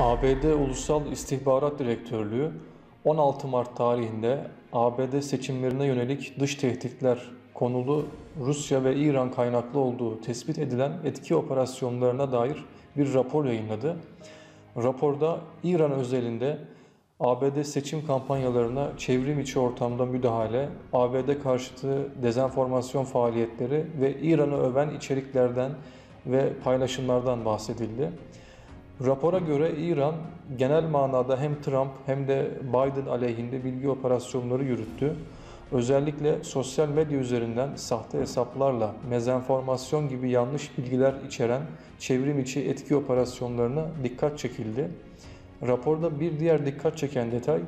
ABD Ulusal İstihbarat Direktörlüğü 16 Mart tarihinde ABD seçimlerine yönelik dış tehditler konulu Rusya ve İran kaynaklı olduğu tespit edilen etki operasyonlarına dair bir rapor yayınladı. Raporda İran özelinde ABD seçim kampanyalarına çevrim içi ortamda müdahale, ABD karşıtı dezenformasyon faaliyetleri ve İran'ı öven içeriklerden ve paylaşımlardan bahsedildi. Rapora göre İran genel manada hem Trump hem de Biden aleyhinde bilgi operasyonları yürüttü. Özellikle sosyal medya üzerinden sahte hesaplarla mezenformasyon gibi yanlış bilgiler içeren çevrim içi etki operasyonlarına dikkat çekildi. Raporda bir diğer dikkat çeken detay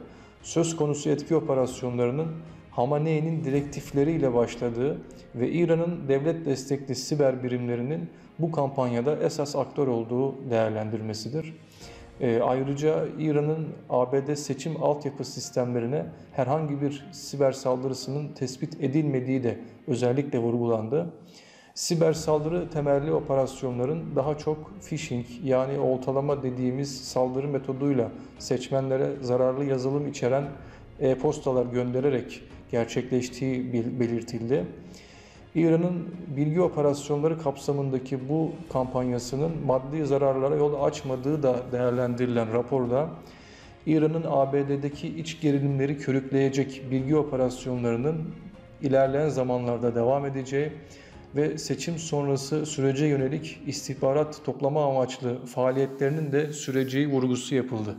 söz konusu etki operasyonlarının Hamaney'nin direktifleriyle başladığı ve İran'ın devlet destekli siber birimlerinin bu kampanyada esas aktör olduğu değerlendirmesidir. E, ayrıca İran'ın ABD seçim altyapı sistemlerine herhangi bir siber saldırısının tespit edilmediği de özellikle vurgulandı. Siber saldırı temelli operasyonların daha çok phishing yani oltalama dediğimiz saldırı metoduyla seçmenlere zararlı yazılım içeren e-postalar göndererek gerçekleştiği belirtildi. İran'ın bilgi operasyonları kapsamındaki bu kampanyasının maddi zararlara yol açmadığı da değerlendirilen raporda İran'ın ABD'deki iç gerilimleri körükleyecek bilgi operasyonlarının ilerleyen zamanlarda devam edeceği ve seçim sonrası sürece yönelik istihbarat toplama amaçlı faaliyetlerinin de süreceği vurgusu yapıldı.